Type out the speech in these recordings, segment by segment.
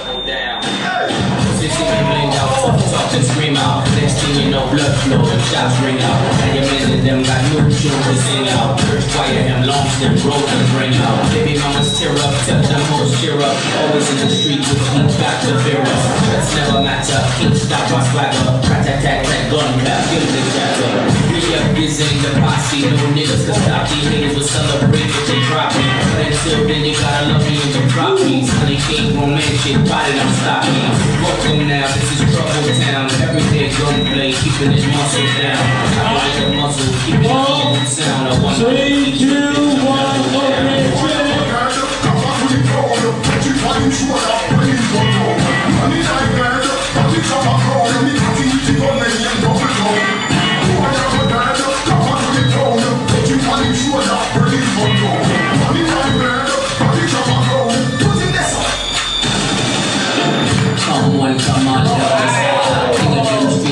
double down. Sixteen million dollars, talk and scream out. Next thing you know, blood flow and shots ring out. And your men and them got no children sing out. Church them and launch them, roll and bring out. Baby mamas tear up, tell them hoes cheer up. Always in the street with heat back to fear us. That's never matter, can't stop my swagger. Rat tat tat tat gun clap, give the jacker. We up is in the posse, no niggas can stop these niggas will celebrate what they drop dropping. But until then, you gotta love me in the properties. Honey king, romantic, body don't stop me. Welcome now, this is trouble town. Every day gunplay, keeping his muscles down. I like the muscle, keeping it sound. I want Three, two, one, okay, check. Come one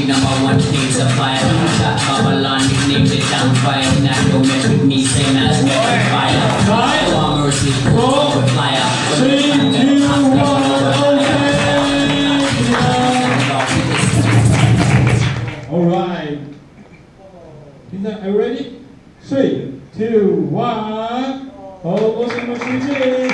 number one of fire. Shot Babylon, nicknamed it mess with me, same as me fire. Oh. Fire. Three, two, one, okay. All right. Is that, are you ready? Three, two, one. All those in the